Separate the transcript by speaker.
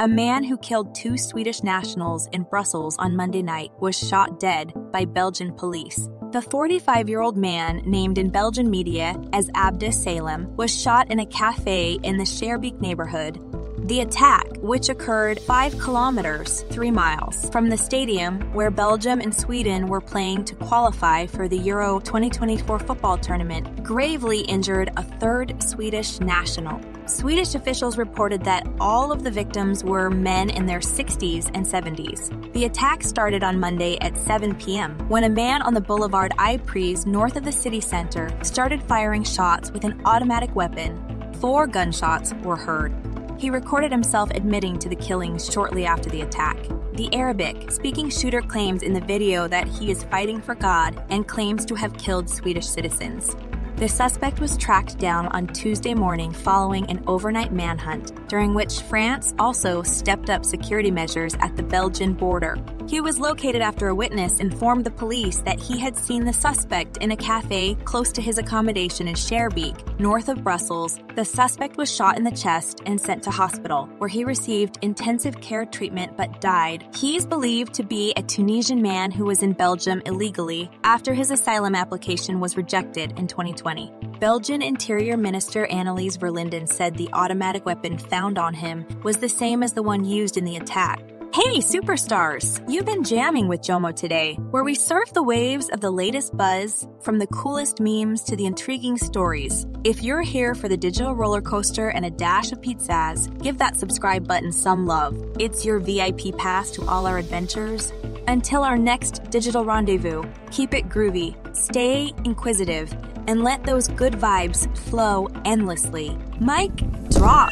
Speaker 1: A man who killed two Swedish nationals in Brussels on Monday night was shot dead by Belgian police. The 45 year old man, named in Belgian media as Abdesalem, was shot in a cafe in the Schaerbeek neighborhood the attack, which occurred 5 kilometers, 3 miles, from the stadium where Belgium and Sweden were playing to qualify for the Euro 2024 football tournament, gravely injured a third Swedish national. Swedish officials reported that all of the victims were men in their 60s and 70s. The attack started on Monday at 7 p.m. when a man on the boulevard Ypres north of the city center started firing shots with an automatic weapon. Four gunshots were heard. He recorded himself admitting to the killings shortly after the attack. The Arabic speaking shooter claims in the video that he is fighting for God and claims to have killed Swedish citizens. The suspect was tracked down on Tuesday morning following an overnight manhunt, during which France also stepped up security measures at the Belgian border. He was located after a witness informed the police that he had seen the suspect in a cafe close to his accommodation in Schaerbeek, north of Brussels. The suspect was shot in the chest and sent to hospital, where he received intensive care treatment but died. He is believed to be a Tunisian man who was in Belgium illegally after his asylum application was rejected in 2020. 2020. Belgian Interior Minister Annelies Verlinden said the automatic weapon found on him was the same as the one used in the attack. Hey, superstars! You've been jamming with Jomo today, where we surf the waves of the latest buzz, from the coolest memes to the intriguing stories. If you're here for the digital roller coaster and a dash of pizzazz, give that subscribe button some love. It's your VIP pass to all our adventures. Until our next digital rendezvous, keep it groovy, stay inquisitive, and let those good vibes flow endlessly. Mic, drop.